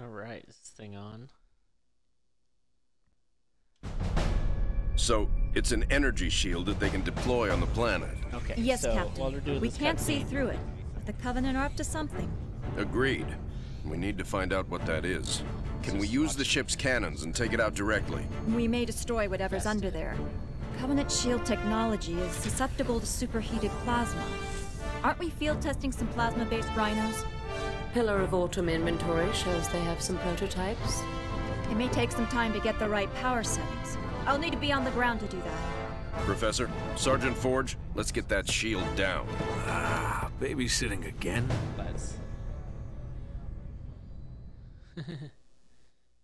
All right, this thing on? So, it's an energy shield that they can deploy on the planet. Okay. Yes, so Captain. While they're doing we can't see cutscene- through it. but The Covenant are up to something. Agreed. We need to find out what that is. Can we use the ship's cannons and take it out directly? We may destroy whatever's under there. Covenant shield technology is susceptible to superheated plasma. Aren't we field testing some plasma-based rhinos? Pillar of Autumn inventory shows they have some prototypes. It may take some time to get the right power settings. I'll need to be on the ground to do that. Professor, Sergeant Forge, let's get that shield down. Ah, babysitting again? Let's.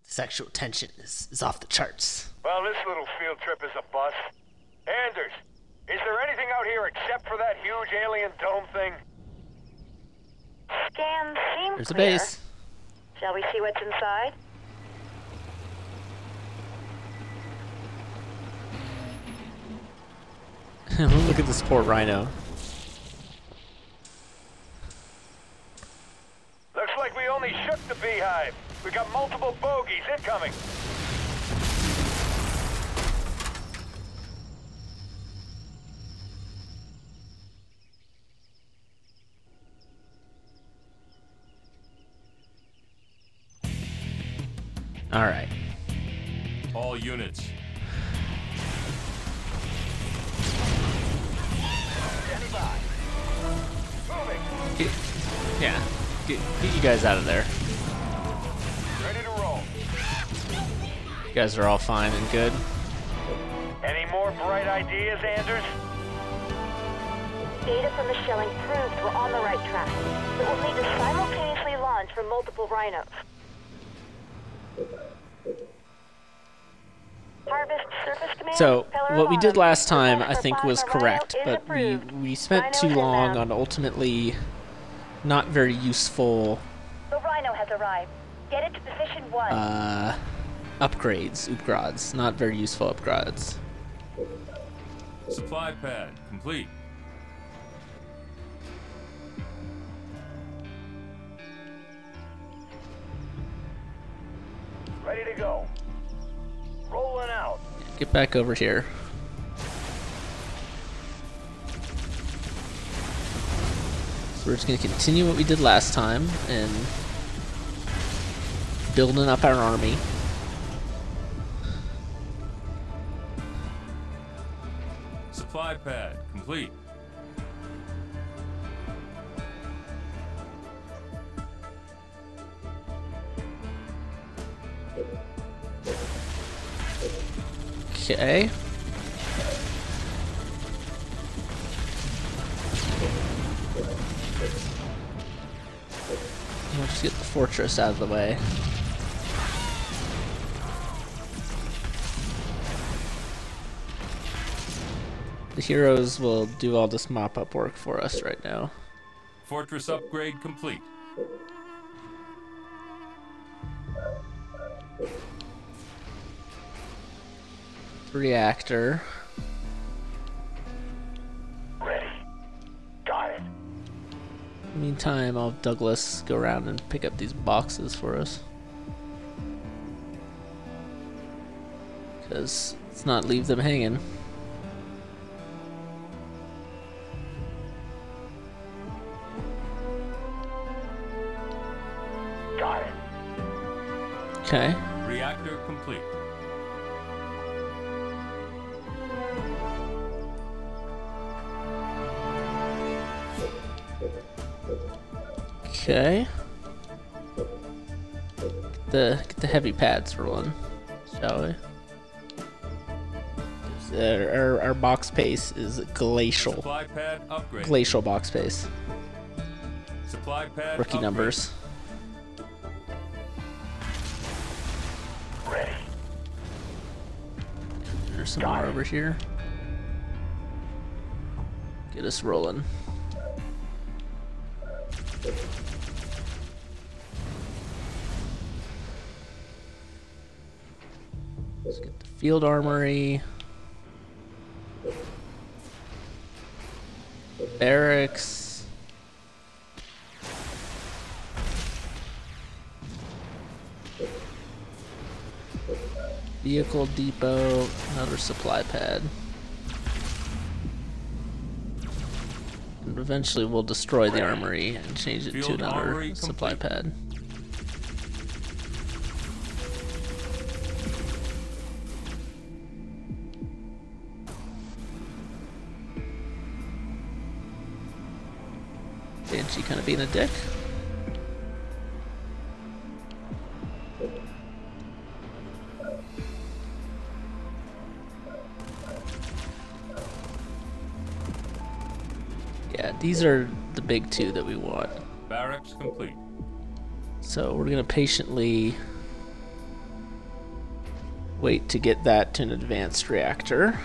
Sexual tension is, is off the charts. Well, this little field trip is a bust. Anders, is there anything out here except for that huge alien dome thing? Scan seems There's a base. Shall we see what's inside? Look at this poor rhino. Looks like we only shook the beehive. We got multiple bogeys incoming. All right. All units. Get, yeah. Get, get you guys out of there. Ready to roll. You guys are all fine and good. Any more bright ideas, Anders? Data from the shelling proves we're on the right track. But we'll need to simultaneously launch from multiple rhinos. So what we did last time, I think, was correct, but we we spent too long on ultimately not very useful The rhino has arrived. Get it to position one. uh, upgrades, upgrades. Not very useful upgrades. Supply pad complete. Ready to go. Rolling out. Get back over here. So we're just gonna continue what we did last time and building up our army. Supply pad complete. Okay. Just get the fortress out of the way. The heroes will do all this mop-up work for us right now. Fortress upgrade complete. Reactor. Ready. Got it. Meantime, I'll have Douglas go around and pick up these boxes for us. Because let's not leave them hanging. Got it. Okay. Reactor complete. Okay. Get the get the heavy pads rolling, shall we? Uh, our, our box pace is glacial. Supply pad upgrade. Glacial box pace. Supply pad Rookie upgrade. numbers. Ready. There's some more over here. Get us rolling. Field armory. Barracks. Vehicle depot, another supply pad. And eventually we'll destroy the armory and change it Field to another supply complete. pad. Being a dick. Yeah, these are the big two that we want. Barracks complete. So we're gonna patiently wait to get that to an advanced reactor.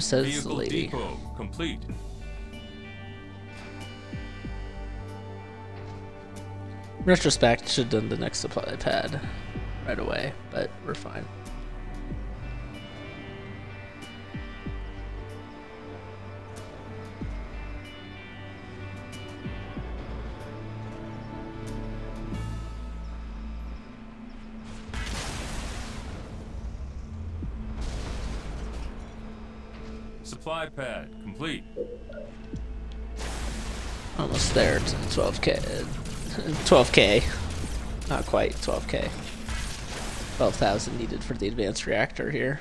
The lady. depot complete. retrospect should have done the next supply pad right away, but we're fine. Pad complete. Almost there to 12k. 12k. Not quite 12k. 12,000 needed for the advanced reactor here.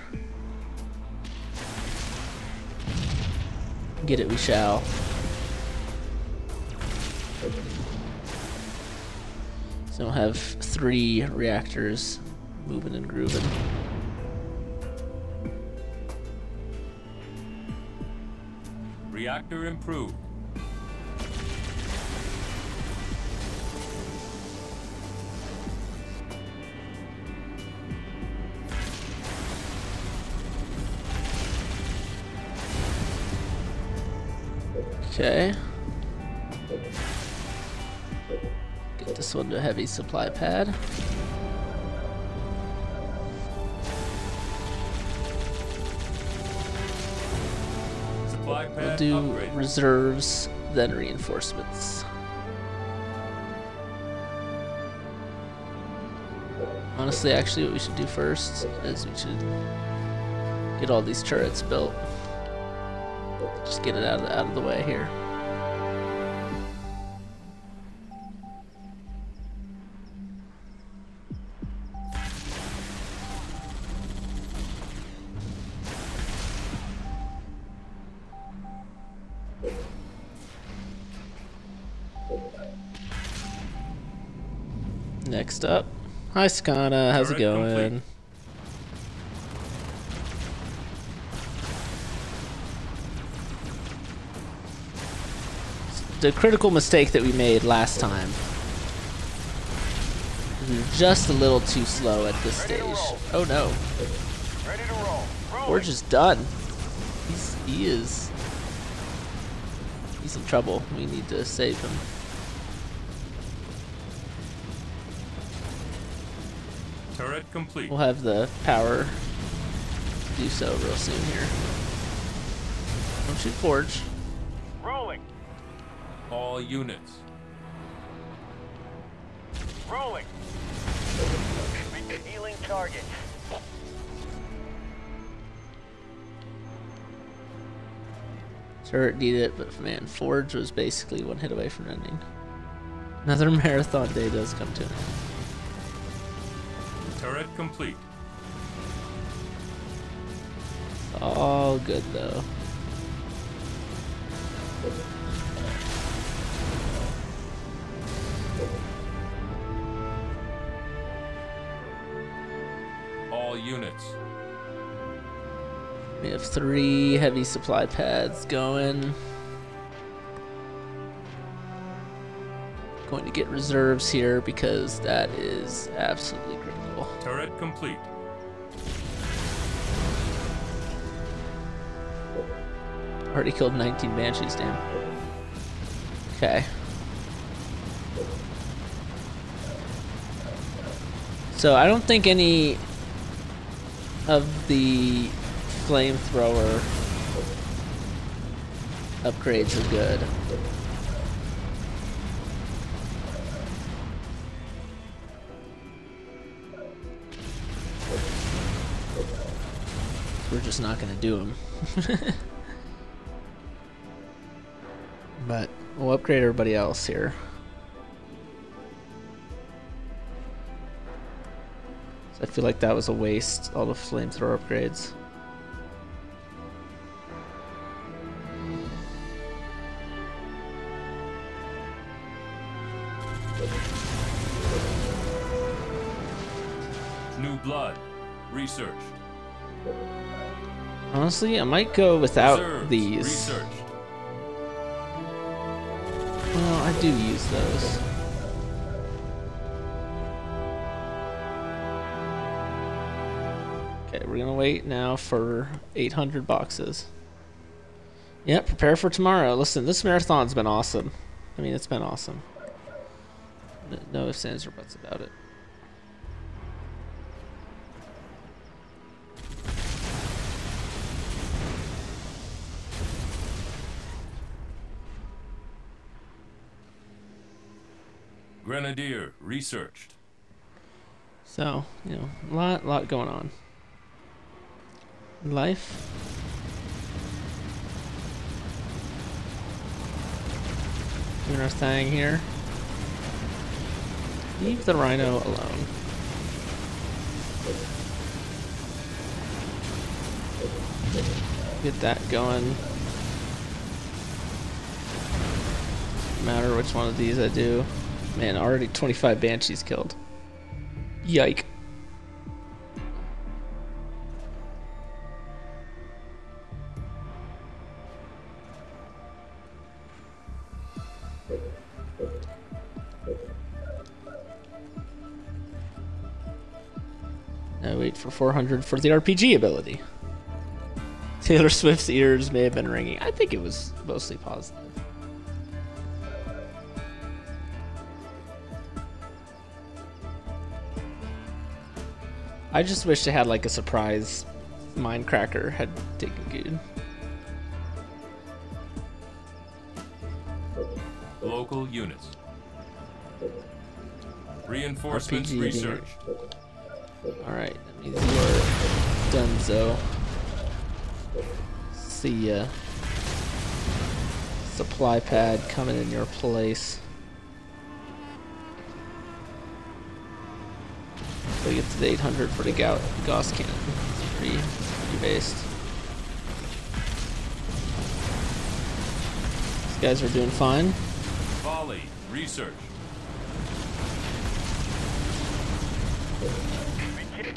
Get it, we shall. So we'll have three reactors moving and grooving. Reactor improved. Okay. Get this one to heavy supply pad. Do upgrade. reserves, then reinforcements. Honestly, actually, what we should do first is we should get all these turrets built. Just get it out of, out of the way here. Next up. Hi, Skana. How's it Turret complete. going? The critical mistake that we made last time. We were just a little too slow at this Ready stage. Oh no. Ready to roll. Rolling. We're just done. He's, he is. He's in trouble. We need to save him. Complete. We'll have the power to do so real soon here. Don't shoot Forge. Rolling. All units. Rolling. Healing target. Turret needed it, but man, Forge was basically one hit away from ending. Another marathon day does come to an end. Turret complete. All good though. All units. We have three heavy supply pads going. Going to get reserves here because that is absolutely critical. Turret complete. Already killed 19 banshees, damn. Okay. So I don't think any of the flamethrower upgrades are good. We're just not going to do them. but we'll upgrade everybody else here. So I feel like that was a waste, all the flamethrower upgrades. New blood. Researched. Honestly, I might go without Reserves. these. Researched. Well, I do use those. Okay, we're gonna wait now for 800 boxes. Yep, prepare for tomorrow. Listen, this marathon's been awesome. I mean, it's been awesome. No ifs, ands, or buts about it. Grenadier. Researched. So, you know, a lot, lot going on. Life. Thing here. Leave the rhino alone. Get that going. Matter which one of these I do. Man, already 25 banshees killed. Yike. Now wait for 400 for the RPG ability. Taylor Swift's ears may have been ringing. I think it was mostly positive. I just wish they had like a surprise Mindcracker had taken good. Local units. Reinforcements RPG researched. Alright, that means you are done, so. See ya. Supply pad coming in your place. So get to the 800 for the Gau- Gauss cannon. It's pretty, pretty based. These guys are doing fine. Volley. Research.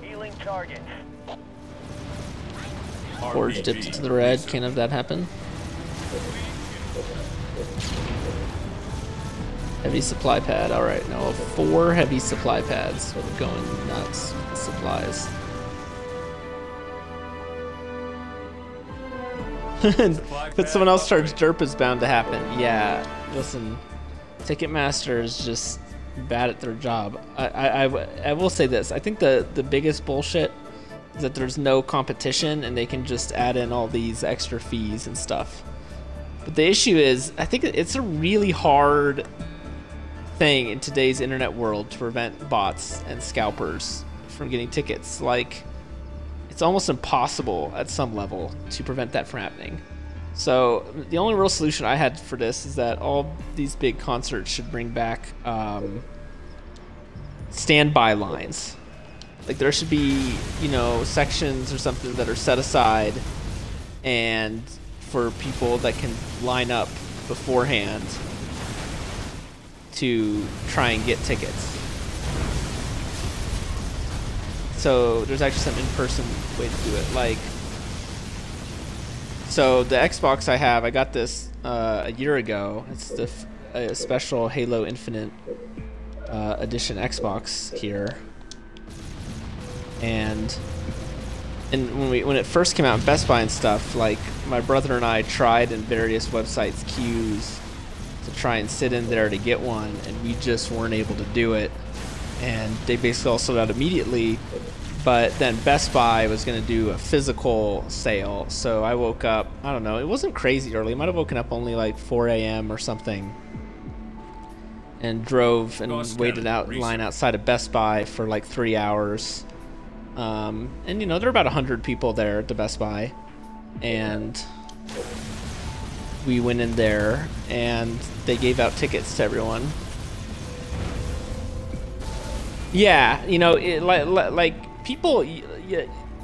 Healing targets. Forge dipped RPG. into the red. Can't have that happen. Heavy supply pad. All right, now four heavy supply pads. We're going nuts. with Supplies. but someone else charged derp is bound to happen. Yeah, listen, Ticketmaster is just bad at their job. I I I will say this. I think the, the biggest bullshit is that there's no competition and they can just add in all these extra fees and stuff. But the issue is, I think it's a really hard thing in today's internet world to prevent bots and scalpers from getting tickets. Like, it's almost impossible at some level to prevent that from happening. So the only real solution I had for this is that all these big concerts should bring back um, standby lines. Like there should be, you know, sections or something that are set aside and for people that can line up beforehand to try and get tickets. So there's actually some in-person way to do it. Like, so the Xbox I have, I got this uh, a year ago. It's the special Halo Infinite uh, edition Xbox here, and and when we when it first came out in Best Buy and stuff, like my brother and I tried in various websites queues to try and sit in there to get one, and we just weren't able to do it and they basically all sold out immediately. But then Best Buy was going to do a physical sale, so I woke up. I don't know. It wasn't crazy early. I might have woken up only like 4 a.m. or something, and drove and waited out in line outside of Best Buy for like three hours. Um, and you know there are about 100 people there at the Best Buy, and we went in there and they gave out tickets to everyone. Yeah, you know, it, like, like people, you,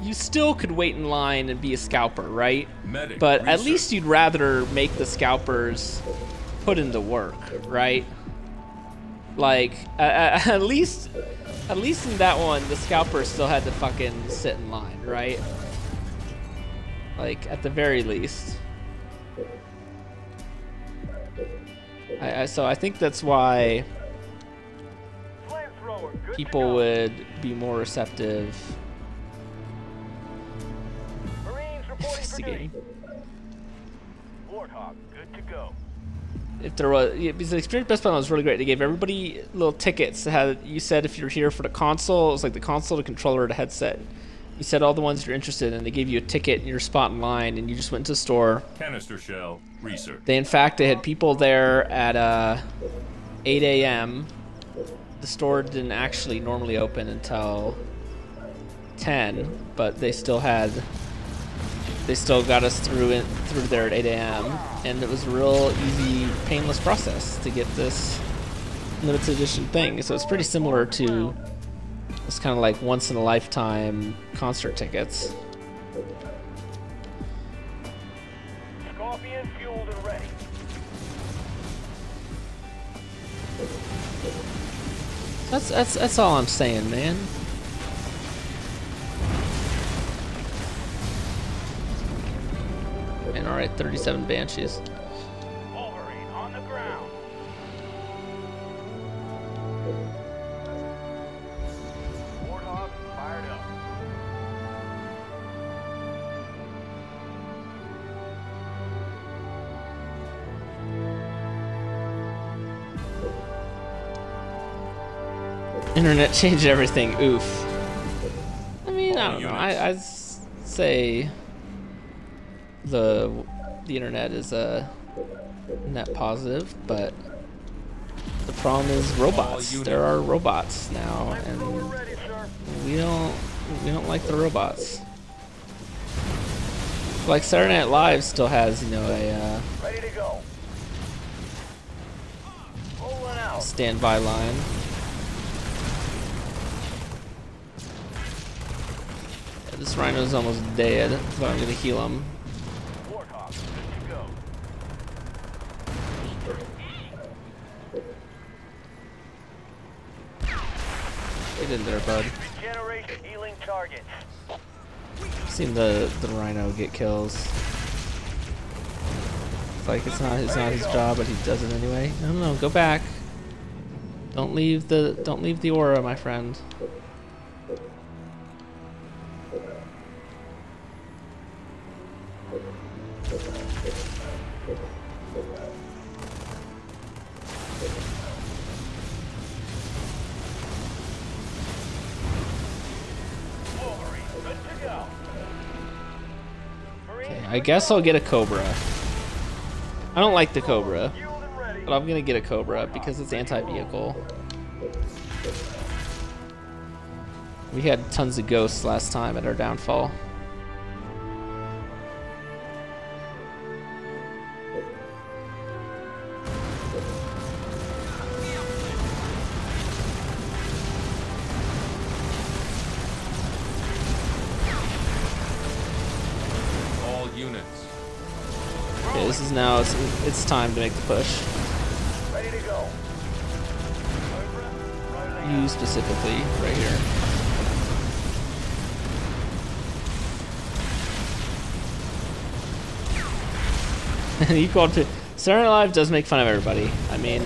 you still could wait in line and be a scalper, right? Medic, But at least you'd rather make the scalpers put in the work, right? Like, uh, at least, at least in that one, the scalpers still had to fucking sit in line, right? Like, at the very least. I, I, so I think that's why Flamethrower, good to people would be more receptive Marines reporting for duty. investigating. Warthog, good to go. If there was, yeah, because the experience Best Buy was really great. They gave everybody little tickets that had. You said if you're here for the console, it was like the console, the controller, the headset. You said all the ones you're interested in. They gave you a ticket and your spot in line, and you just went to the store. Canister shell. Research. They, in fact, they had people there at uh, 8 a.m. The store didn't actually normally open until 10, but they still had. They still got us through it through there at 8 a.m. and it was a real easy, painless process to get this limited edition thing. So it's pretty similar to it's kind of like once in a lifetime concert tickets. Scorpion fueled and ready. That's that's that's all I'm saying, man. And all right, 37 banshees. Internet changed everything. Oof. I mean, I don't know. I, I'd say the the internet is a net positive, but the problem is robots. There are robots now, and Flamethrower ready, sir. we don't we don't like the robots. Like Saturday Night Live still has, you know, a uh, Ready to go. Rolling out. standby line. Yeah, this rhino's almost dead, but I'm gonna heal him. Get in there, bud. Seen the the rhino get kills. It's like it's not it's not his job, but he does it anyway. No, no, go back. Don't leave the don't leave the aura, my friend. I guess I'll get a cobra. I don't like the cobra, but I'm gonna get a cobra because it's anti-vehicle. We had tons of ghosts last time at our downfall. It's, it's time to make the push. Ready to go. You specifically, right here. you called to Saturday Live does make fun of everybody. I mean,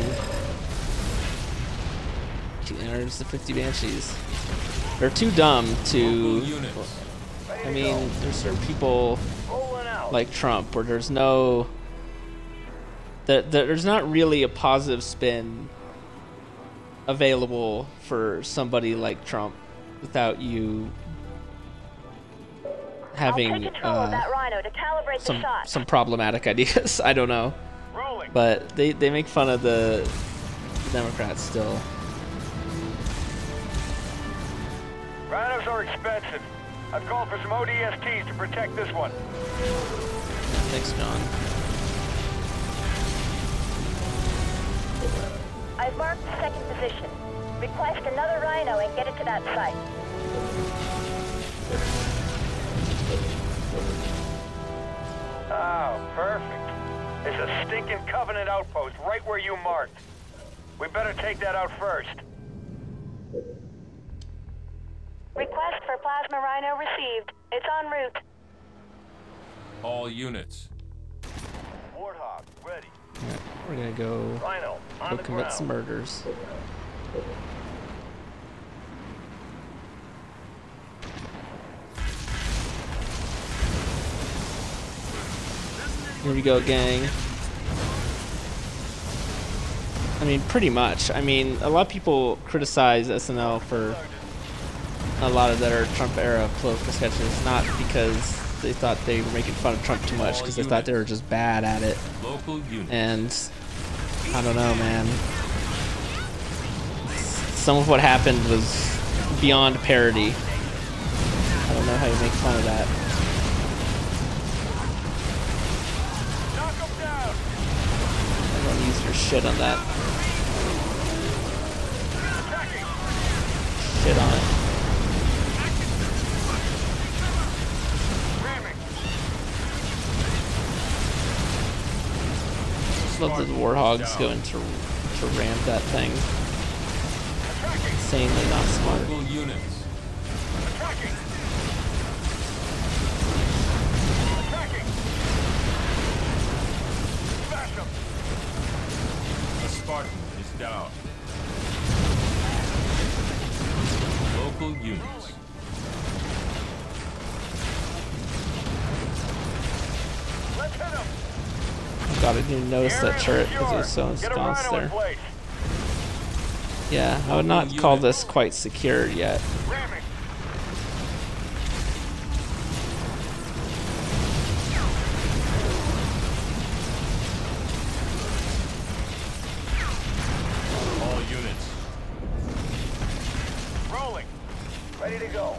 there's the 50 banshees. They're too dumb to. I mean, there's certain people like Trump where there's no. That there's not really a positive spin available for somebody like Trump without you having uh, that rhino to calibrate the some some problematic ideas. I don't know, Rolling. but they they make fun of the Democrats still. Rhinos are expensive. I've called for some ODSTs to protect this one. Thanks, John. I've marked the second position. Request another rhino and get it to that site. Oh, perfect. There's a stinking Covenant outpost right where you marked. We better take that out first. Request for plasma rhino received. It's en route. All units. Warthog, ready. Alright, we're gonna go Rhino, go commit ground. some murders. Here we go, gang. I mean, pretty much. I mean, a lot of people criticize SNL for a lot of their Trump era political sketches, not because they thought they were making fun of Trump too much, because they thought they were just bad at it. Local units. And I don't know, man. Some of what happened was beyond parody. I don't know how you make fun of that. Everyone use your shit on that. Shit on it. Love the Warthogs going to to ram that thing. Insanely not smart. Spartan is down. Local units. God, I didn't even notice that turret because it was so. Ensconced there. Yeah, I would not call this quite secure yet. All units. Rolling! Ready to go.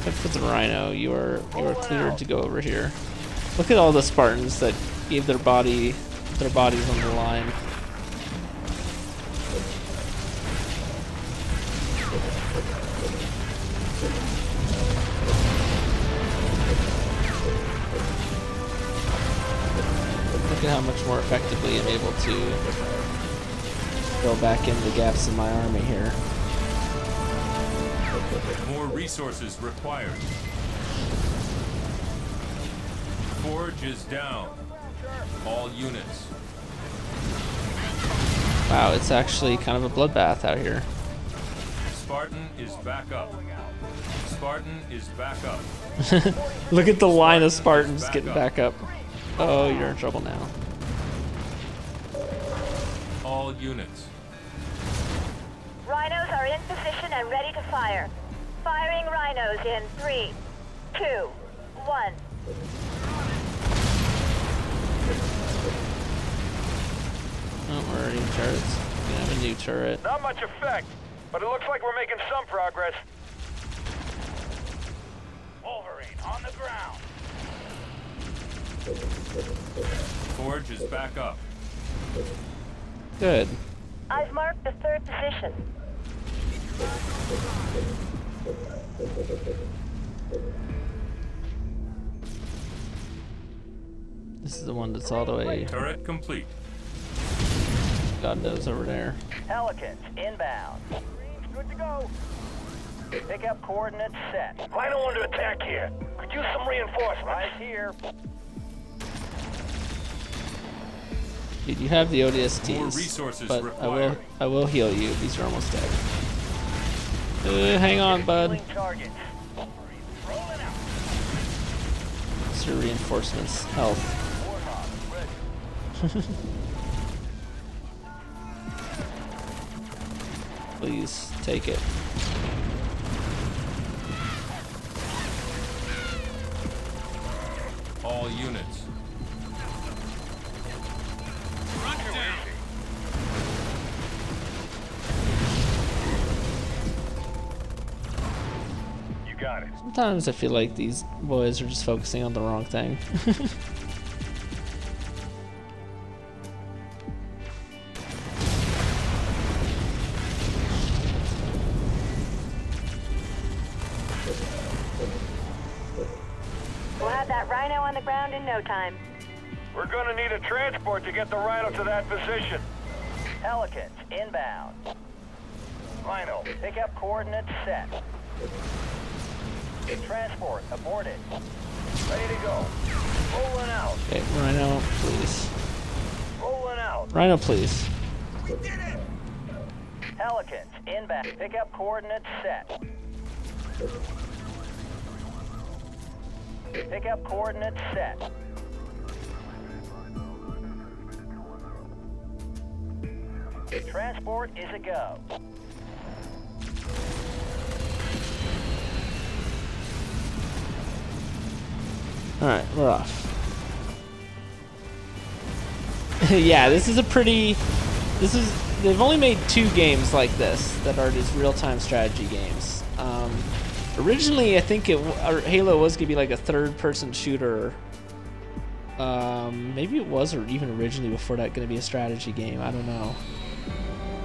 Except for the rhino, you are you are cleared to go over here. Look at all the Spartans that gave their body their bodies on the line. Look at how much more effectively I'm able to fill back in the gaps in my army here. More resources required. Forge is down. All units. Wow, it's actually kind of a bloodbath out here. Spartan is back up. Spartan is back up. Look at the line of Spartans getting back up. Oh, you're in trouble now. All units. Rhinos are in position and ready to fire. Firing rhinos in three, two, one. Oh, we're already in turrets. We have a new turret. Not much effect, but it looks like we're making some progress. Wolverine, on the ground. Forge is back up. Good. I've marked the third position. This is the one that's all the way, Turret complete. God knows, over there. Pelicans inbound. Good to go. Pick up coordinates set. Rhino under attack here. Could use some reinforcements. Right here. Dude, you have the ODSTs. More resources but I will. I will heal you. These are almost dead. Uh, hang on, bud. Healing targets. Rolling out. It's your reinforcements. Health. Please take it. All units. You got it. Sometimes I feel like these boys are just focusing on the wrong thing. need a transport to get the rhino to that position. Pelicans inbound. Rhino, Pickup coordinates set. Transport aborted. ready to go. Rolling out. okay, Rhino, please. Rolling out. Rhino, please. We did it! Pelicans inbound. Pickup coordinates set. Pickup coordinates set. Transport is a go. Alright, we're off. yeah, this is a pretty... This is... They've only made two games like this that are just real-time strategy games. Um, originally, I think it, Halo was going to be like a third-person shooter. Um, maybe it was, or even originally before that, going to be a strategy game. I don't know.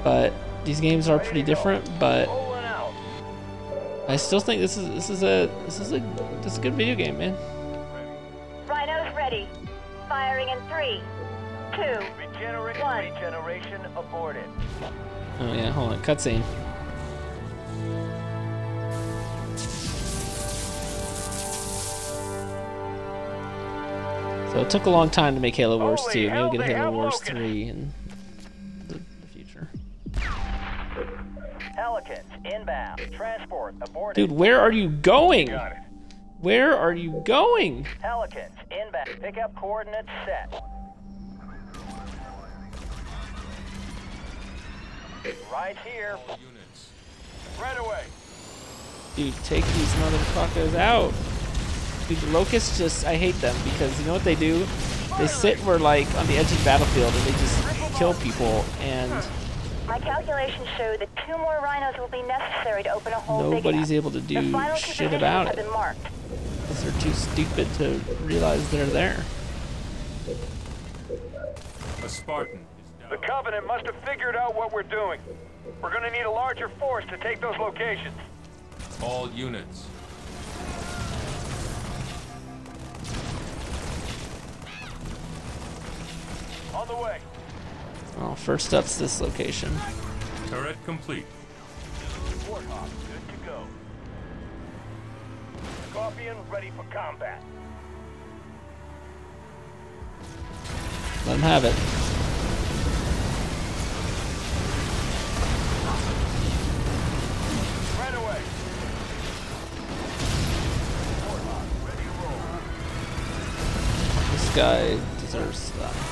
But these games are pretty different, but I still think this is this is a this is a this is a good video game, man. Rhinos ready. Firing in three, two, Regeneration, One. regeneration aborted. Oh yeah, hold on, cutscene. So it took a long time to make Halo Wars Holy 2. Maybe we'll get Halo Wars 3 in Pelicans inbound. Transport aborted. Dude, where are you going? Where are you going? Pelicans inbound. Pick up coordinates set. Right here. Units. Right away. Dude, take these motherfuckers out. Dude, the locusts just, I hate them because you know what they do? They sit where like on the edge of the battlefield and they just kill people and My calculations show that two more rhinos will be necessary to open a hole big nobody's enough. able to the do final two shit positions about have it been marked. because they're too stupid to realize they're there. A Spartan The. Covenant must have figured out what we're doing. We're gonna need a larger force to take those locations. All units. On the way. Well, first up's this location. Turret complete. Warthog, good to go. Scorpion ready for combat. Let them have it. Right away. Warthog, ready to roll. This guy deserves stuff.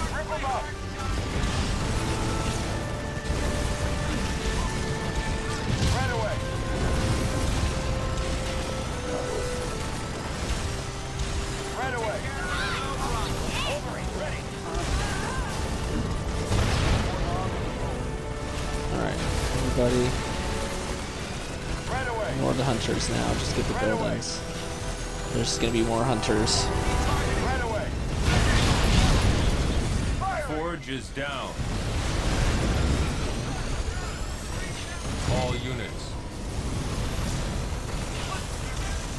Everybody. More of the hunters now. Just get the buildings. There's gonna be more hunters. Forge is down. All units.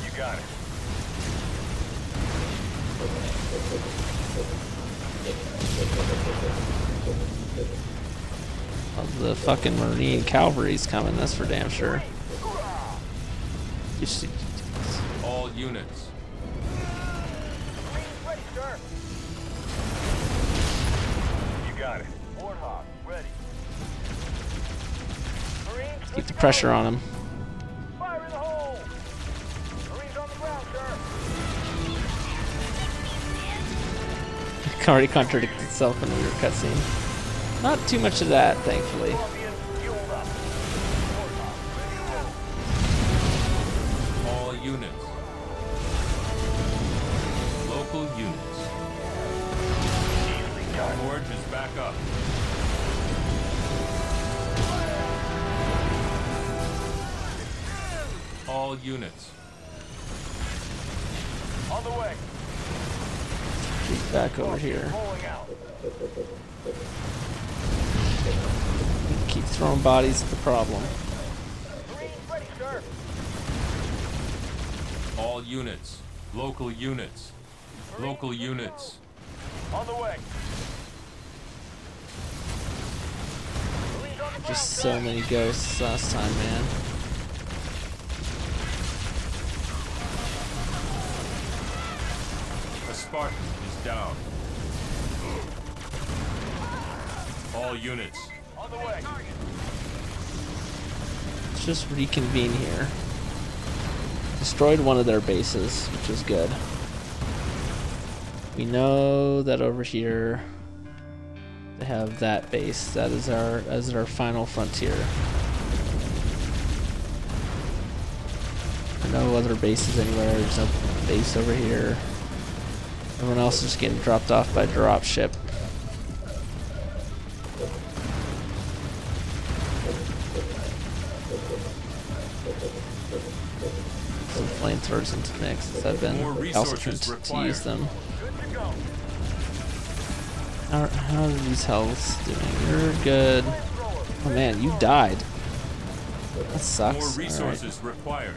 You got it. Of the fucking Marine cavalry's coming, that's for damn sure. You see- All units. Ready, sir. You got it. Warthog, ready. Marines, Keep the to go. pressure on them. Fire in the hole. Marines on the ground, sir. Already contradicted itself in the weird cutscene. Not too much of that, thankfully. Units. On the way. Marines on the Just so many ghosts last time, man. A Spartan is down. All units. On the way. Let's just reconvene here. Destroyed one of their bases, which is good. We know that over here they have that base. That is our as our final frontier. No other bases anywhere. There's no base over here. Everyone else is just getting dropped off by dropship. Some flamethrowers into the mix I've been resources recalcitrant to use them. Good. How, how are these healths doing? You're good. Oh man, you died. That sucks. Alright. resources required.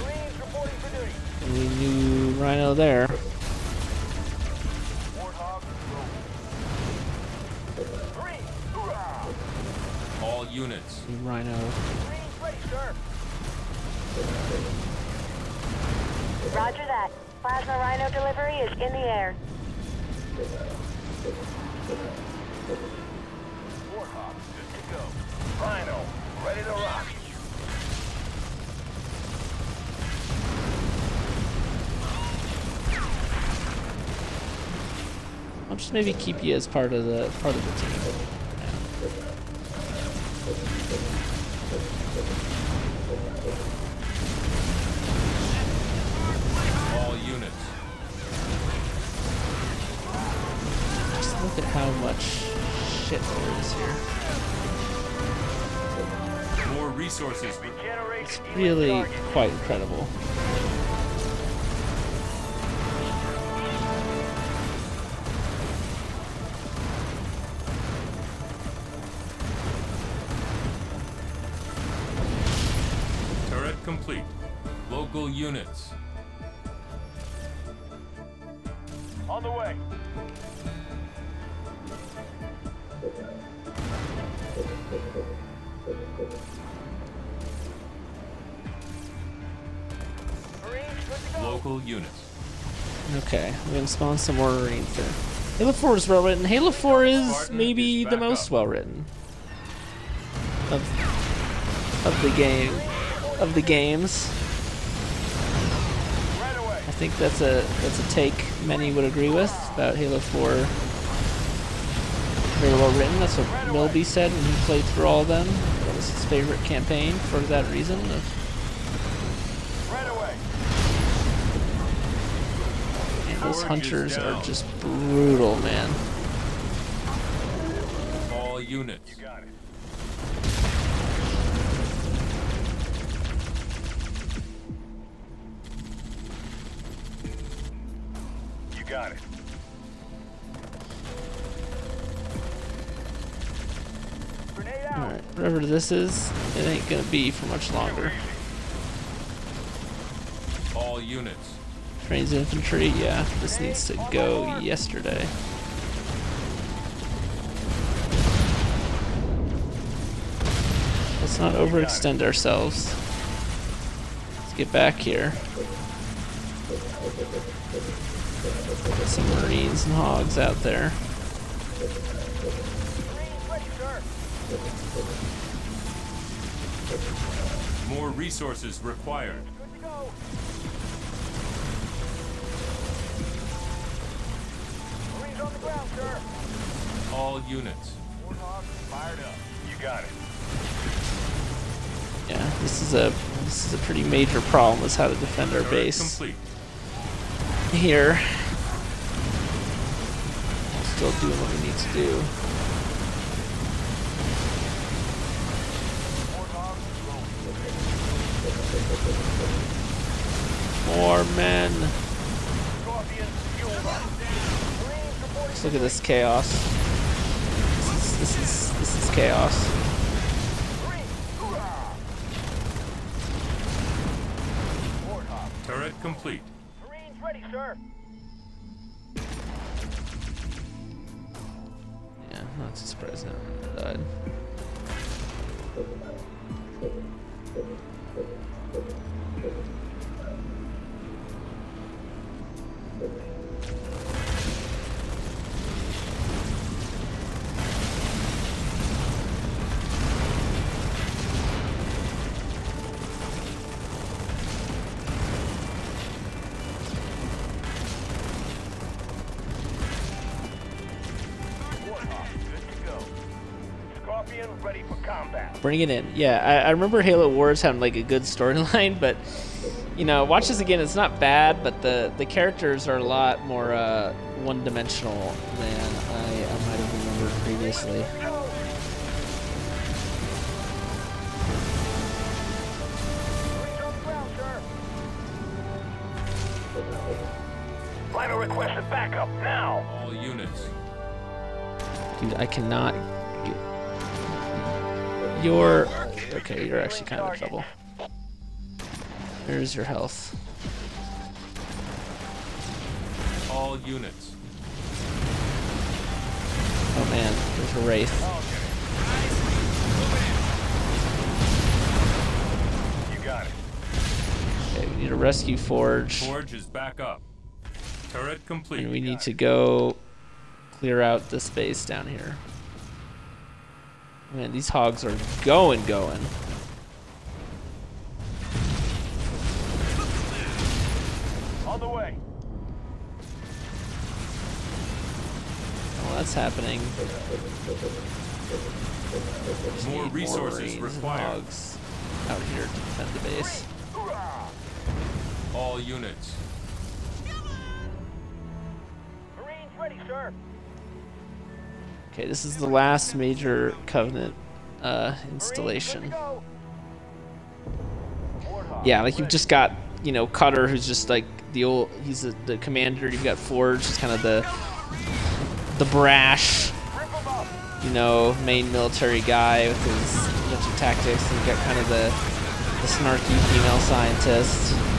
Marines reporting for duty. We knew Rhino there. Warthog, go. Marines, hoorah! All units. New Rhino. Marines. Roger that. Plasma Rhino delivery is in the air. Good to go. Ready to rock. I'll just maybe keep you as part of the part of the team. Generation Really target. quite incredible. Turret complete. Local units. On the way. Units. Okay, we're gonna spawn some more Marines there. Halo 4 is well written. Halo 4 is maybe the most well written of of the game of the games. I think that's a that's a take many would agree with about Halo 4. Very well written. That's what Milby said when he played through all of them. That was his favorite campaign for that reason. Of, those hunters are just brutal, man. All units. You got it. You got it. Grenade out. Alright, whatever this is, it ain't gonna be for much longer. All units. Trains infantry, yeah, this needs to go yesterday. Let's not overextend ourselves. Let's get back here. Some marines and hogs out there. More resources required. Good to go. Marines on the ground, sir. All units. Warthog fired up. You got it. Yeah, this is a this is a pretty major problem is how to defend our base complete. here. still doing what we need to do. More men. Let's look at this chaos. This is this is this is chaos. Turret complete. Marines ready, sir. Yeah, not too surprised that died. Bring it in. Yeah, I, I remember Halo Wars having like a good storyline, but you know, watch this again. It's not bad, but the the characters are a lot more uh, one-dimensional than I, I might have remembered previously. Marines on the ground, sir. Final requested backup now. All units. Dude, I cannot. You're okay. You're actually kind of in trouble. There's your health. All units. Oh man, there's a wraith. You got it. Okay, we need a rescue Forge, Forge is back up. Turret complete. and we need to go clear out the space down here. Man, these hogs are going, going. On the way. Well, that's happening. Just More need resources Marines and required. hogs out here to defend the base. All units. Marines ready, sir. Okay, this is the last major Covenant uh, installation. Yeah, like you've just got, you know, Cutter, who's just like the old, he's the, the commander. You've got Forge, who's kind of the, the brash, you know, main military guy with his bunch of tactics. And you've got kind of the, the snarky female scientist.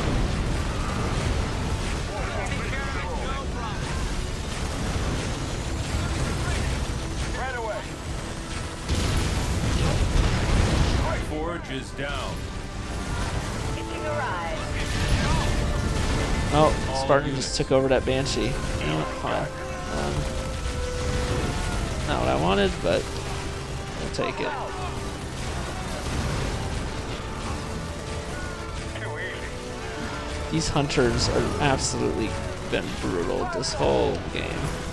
Spartan just took over that Banshee. Fine. Um, not what I wanted, but we'll take it. These hunters are absolutely been brutal this whole game.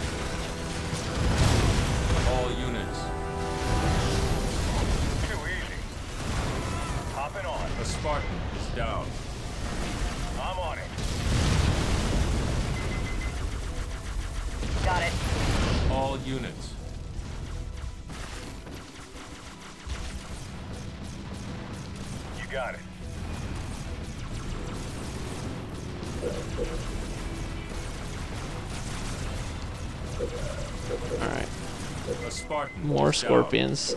Scorpions.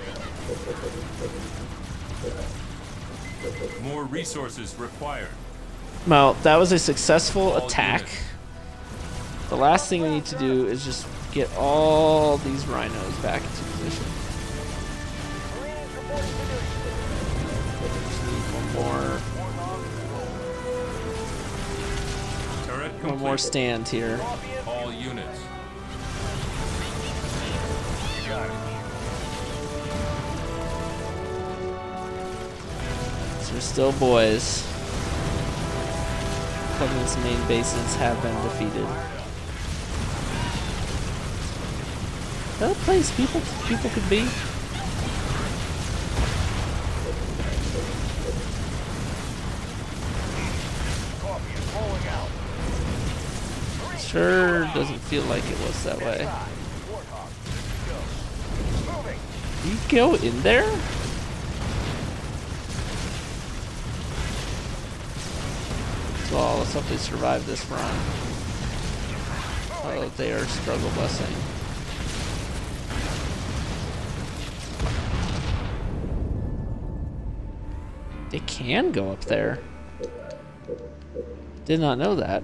More resources required. Well, that was a successful All attack. units. The last thing we need to do is just get all these rhinos back into position. Marines reporting position. Just need one more, one more stand here. We're still boys. Covenant's main bases have been defeated. That place people people could be? Sure doesn't feel like it was that way. You go in there? Well, let's hope they survive this run. Oh, they are struggle busing. They can go up there. Did not know that.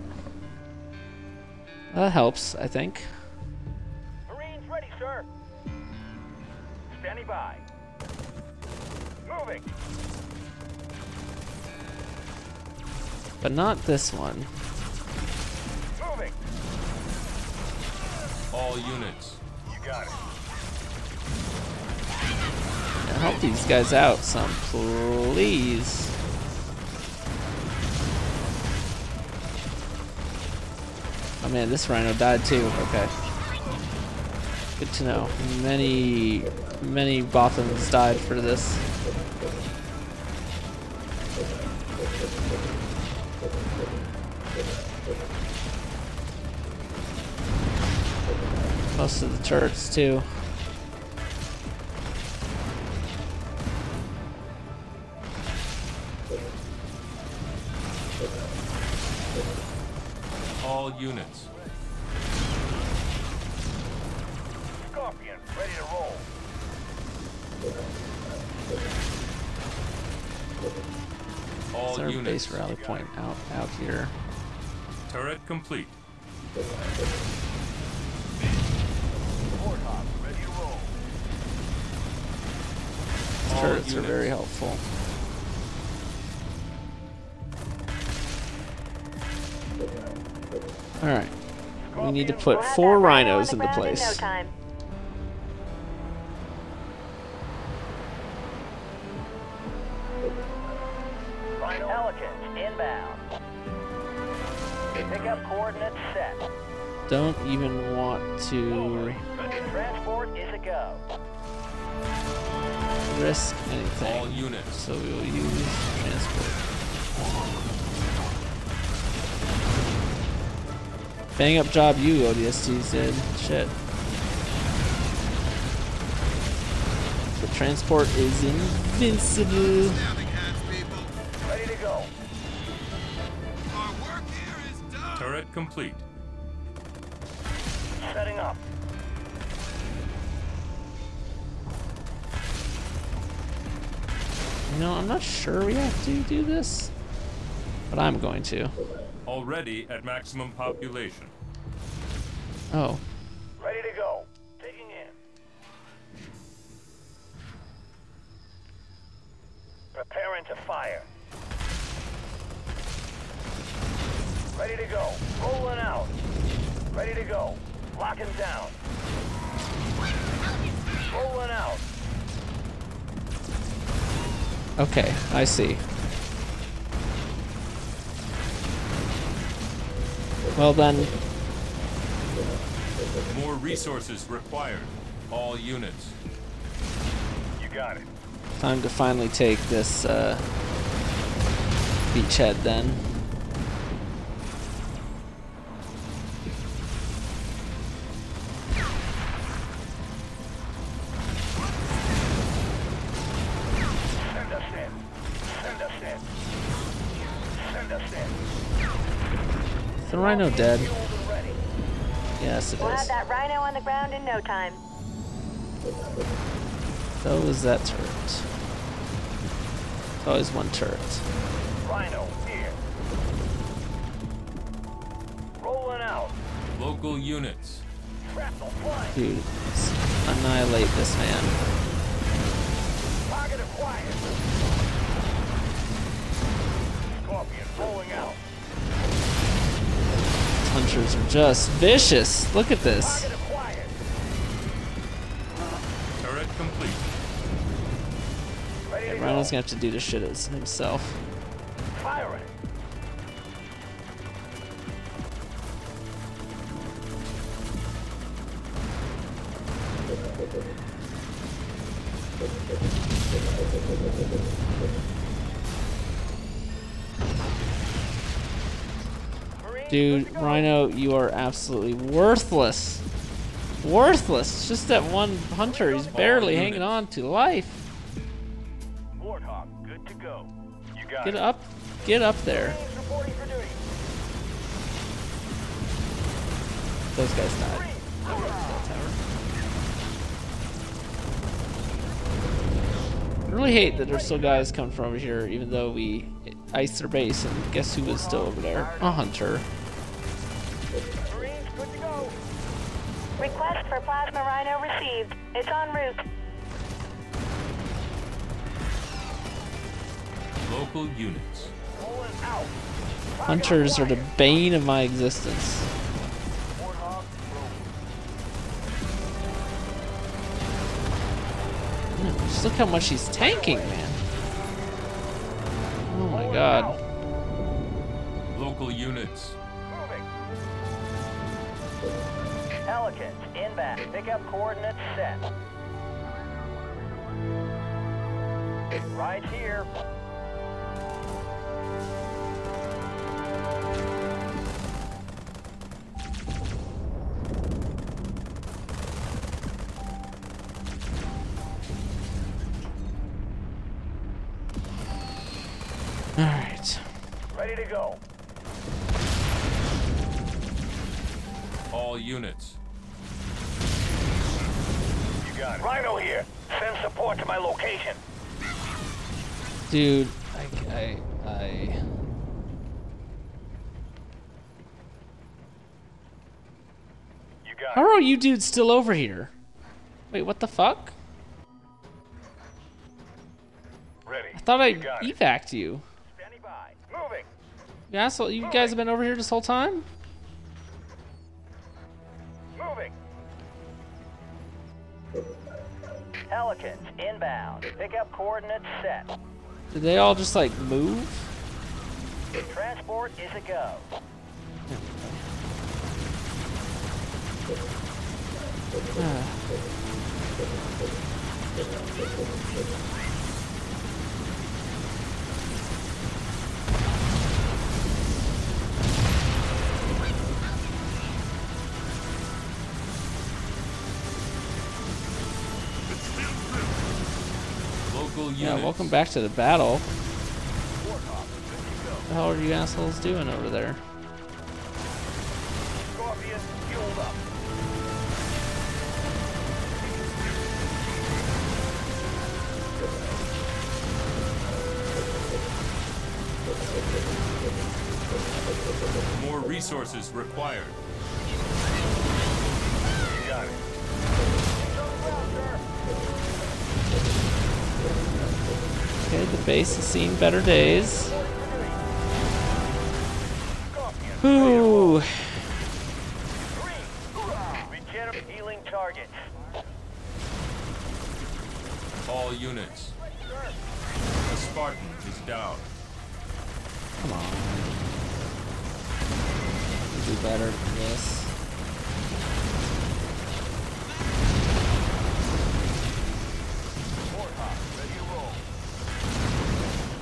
That helps, I think. Marines ready, sir. Standing by. Moving. But not this one. Moving. All units. You got it. Now help these guys out some, please. Oh man, this rhino died too. Okay. Good to know. Many, many Bothans died for this. Most of the turrets too. All units. Scorpion, ready to roll. All Is there a units. base rally point out out here? Turret complete. All Turrets are very helpful. All right. We need to put four that rhino on rhinos into ground In no place. time. Rhino Pelicans inbound. Pickup coordinates set. Don't even want to risk All units. So we will use transport. Bang up job you, ODST did. Shit. The transport is invincible. Ready to go. Turret complete. Know, I'm not sure we have to do this, but I'm going to. Already at maximum population. Oh, Ready to go. Taking in. Preparing to fire. Ready to go. Rolling out. Ready to go. Locking down. Rolling out. Okay, I see. Well then, More resources required. All units. You got it. time to finally take this uh, beachhead then. Rhino dead? Fueled and ready. Yes, it We'll have is. that rhino on the ground in no time. So is that turret. It's Always one turret. Rhino here. Rolling out. Local units. Shrapnel flying. Dude, let's annihilate this man. Target acquired. Scorpion rolling out. Punchers are just vicious. Look at this. Turret complete. Ready to Rhino's go. gonna have to do this shit as himself. Firing. Dude, Rhino, you are absolutely worthless. Worthless. It's just that one hunter. He's barely hanging on to life. Warthog, good to go. You got Get up. Get up there. Marines reporting for duty. Those guys died. I really hate that there's still guys coming from over here, even though we iced their base. And guess who was still over there? A hunter. Marines, good to go. Request for plasma rhino received. It's en route. Local units. Out. Hunters are the bane of my existence. Just look how much he's tanking, man. My god. Local units. Moving. Pelicans inbound. Pick up coordinates set. Right here. To go. All units. You got it. Rhino here. Send support to my location. Dude, I, I, I... You got How are you dudes still over here? Wait, what the fuck? Ready. I thought I You got evac'd you. Standing so You guys have been over here this whole time? Moving. Pelicans inbound. Pick up coordinates set. Did they all just like move? Transport is a go. Local units. Ah. Yeah, welcome back to the battle. What the hell are you assholes doing over there? Scorpion fueled up. More resources required. Base has seen better days. Ooh. Green. Hoorah. Regenerate healing targets. All units. The Spartan is down. Come on. Do better than this.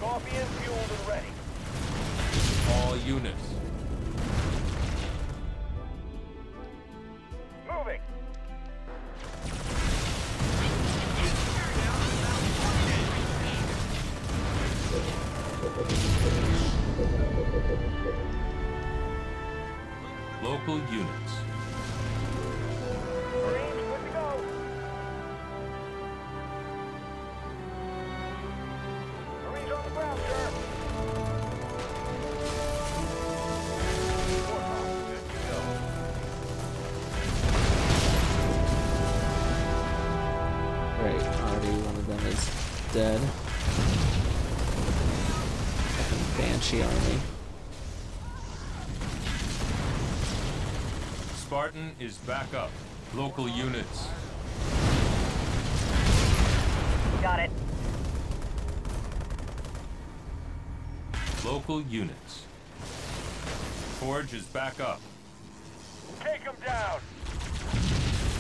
Scorpion fueled and ready. All units. Spartan is back up. Local units. Got it. Local units. Forge is back up. Take him down.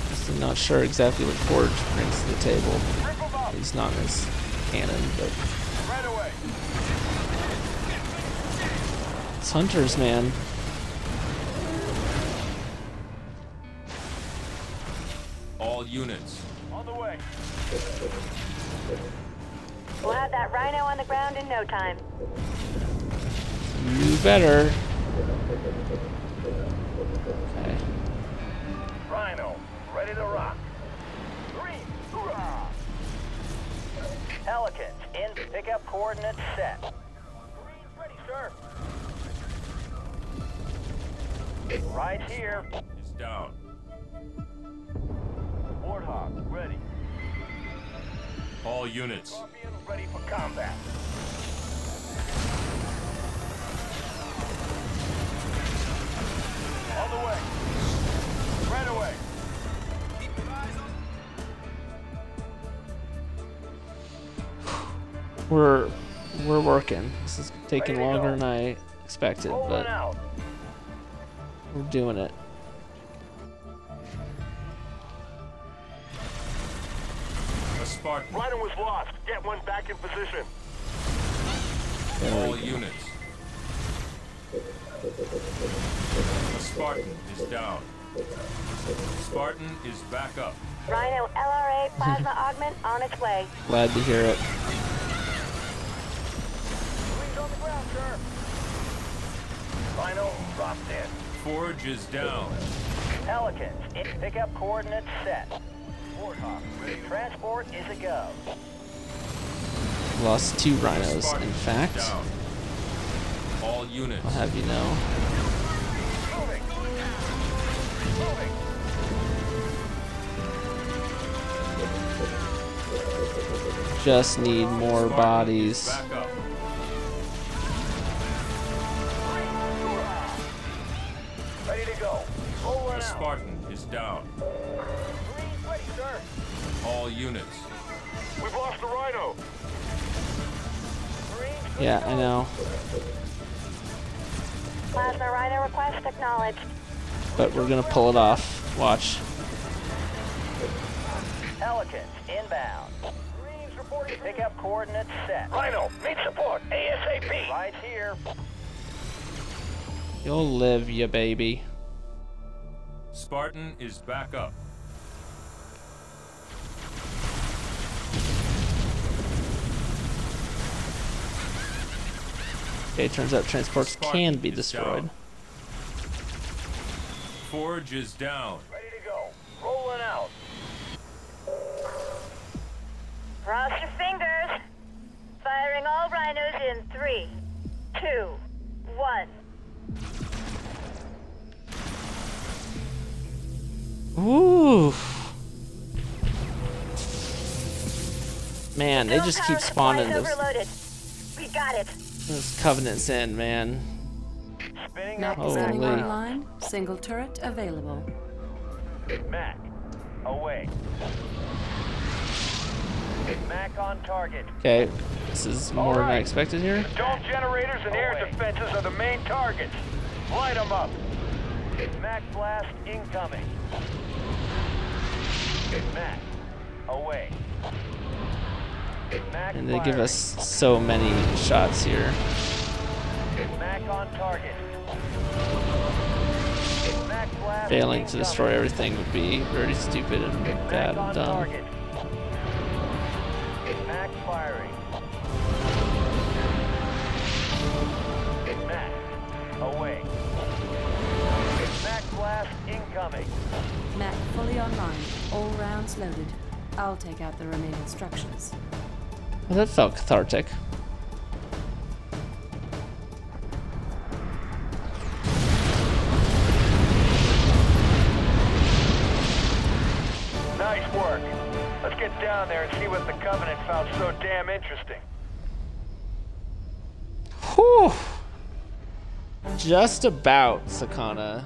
Just not sure exactly what Forge brings to the table. Rip him. He's not in his cannon, but Right away. it's hunters, man. Units. On the way. We'll have that rhino on the ground in no time. You better. Okay. Rhino, ready to rock. Green, hoorah! Pelicans in pickup coordinates set. Green's ready, sir. Right here. Is down. Warthog, ready. All units. Scorpion, ready for combat. On the way. Right away. We're we're working. This is taking longer go. than I expected, Rolling but out. we're doing it. Spartan. Rhino was lost. Get one back in position. There All units. The Spartan is down. Spartan is back up. Rhino LRA plasma augment on its way. Glad to hear it. Green's on the ground, sir. Rhino dropped in. Forge is down. Pelicans in pickup coordinates set. Warthog. Transport is a go. Lost two rhinos, in fact. down. All units. I'll have you know. Moving. Moving. Just need more bodies. is Back up. Ready to go. Rolling A. Spartan is down. Green's sir. All units. We've lost the Rhino. Green's Yeah, I know. Plasma rhino request acknowledged. But we're gonna pull it off. Watch. Pelicans inbound. Green's reporting. Pickup coordinates set. Rhino, meet support. ASAP. Right here. You'll live, ya baby. Spartan is back up. Okay, turns out transports can be destroyed. down. Forge is down. Ready to go. Rolling out. Cross your fingers. Firing all rhinos in three, two, one. Ooh. Man, they just keep spawning those, overloaded. We got it. Those covenants in, man. Mac up. Holy. coming online. Single turret available. Mac. Away. Mac on target. Okay, this is more than I expected here. Dome generators and air defenses are the main targets. Light them up. Mac blast incoming. Mac. Away. And they give us so many shots here. Failing to destroy everything would be very stupid and bad and dumb. away. Mac blast incoming. Mac fully online. All rounds loaded. I'll take out the remaining structures. Well, that felt cathartic. Nice work. Let's get down there and see what the Covenant found so damn interesting. Whew. Just about, Sakana.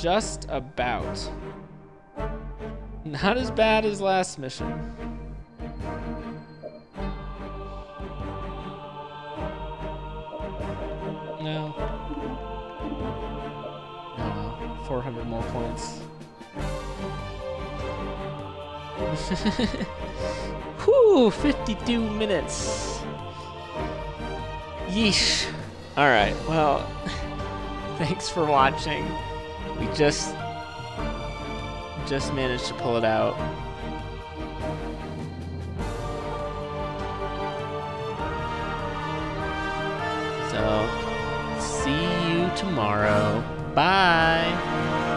Just about. Not as bad as last mission. 400 more points. Whew, 52 minutes. Yeesh. Alright, well, thanks for watching. We just just managed to pull it out. So, see you tomorrow. Bye.